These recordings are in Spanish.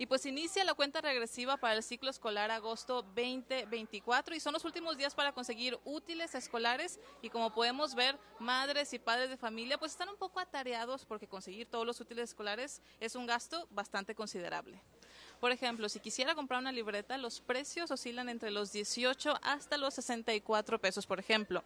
Y pues inicia la cuenta regresiva para el ciclo escolar agosto 2024 y son los últimos días para conseguir útiles escolares y como podemos ver, madres y padres de familia pues están un poco atareados porque conseguir todos los útiles escolares es un gasto bastante considerable. Por ejemplo, si quisiera comprar una libreta, los precios oscilan entre los 18 hasta los 64 pesos, por ejemplo.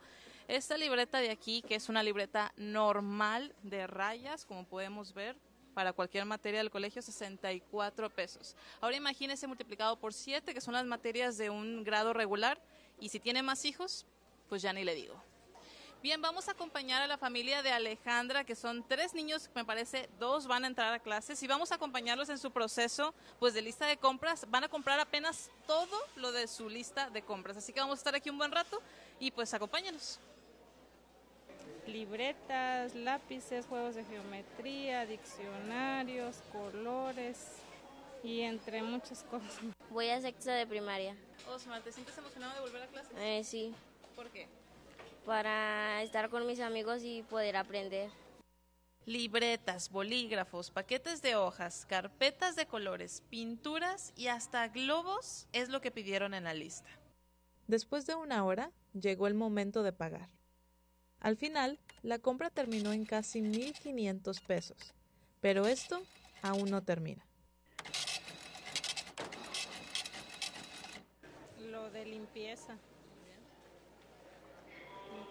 Esta libreta de aquí, que es una libreta normal de rayas, como podemos ver, para cualquier materia del colegio 64 pesos. Ahora imagínese multiplicado por 7, que son las materias de un grado regular, y si tiene más hijos, pues ya ni le digo. Bien, vamos a acompañar a la familia de Alejandra, que son tres niños, me parece, dos van a entrar a clases y vamos a acompañarlos en su proceso pues de lista de compras. Van a comprar apenas todo lo de su lista de compras. Así que vamos a estar aquí un buen rato y pues acompáñenos libretas, lápices, juegos de geometría, diccionarios, colores y entre muchas cosas. Voy a sexto de primaria. Osmar, ¿te sientes emocionado de volver a clase? Eh, sí. ¿Por qué? Para estar con mis amigos y poder aprender. Libretas, bolígrafos, paquetes de hojas, carpetas de colores, pinturas y hasta globos es lo que pidieron en la lista. Después de una hora, llegó el momento de pagar. Al final, la compra terminó en casi 1.500 pesos, pero esto aún no termina. Lo de limpieza.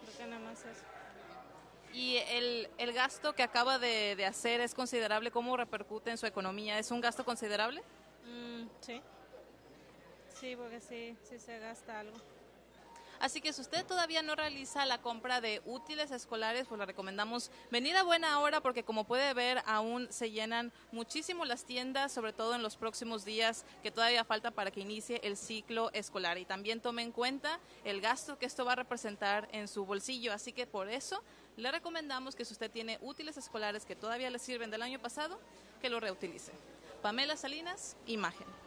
Creo que nada más eso. ¿Y el, el gasto que acaba de, de, hacer es considerable? ¿Cómo repercute en su economía? ¿Es un gasto considerable? Mm, sí. Sí, porque sí, sí se gasta algo. Así que si usted todavía no realiza la compra de útiles escolares, pues le recomendamos venir a buena hora porque como puede ver aún se llenan muchísimo las tiendas, sobre todo en los próximos días que todavía falta para que inicie el ciclo escolar. Y también tome en cuenta el gasto que esto va a representar en su bolsillo. Así que por eso le recomendamos que si usted tiene útiles escolares que todavía le sirven del año pasado, que lo reutilice. Pamela Salinas, imagen.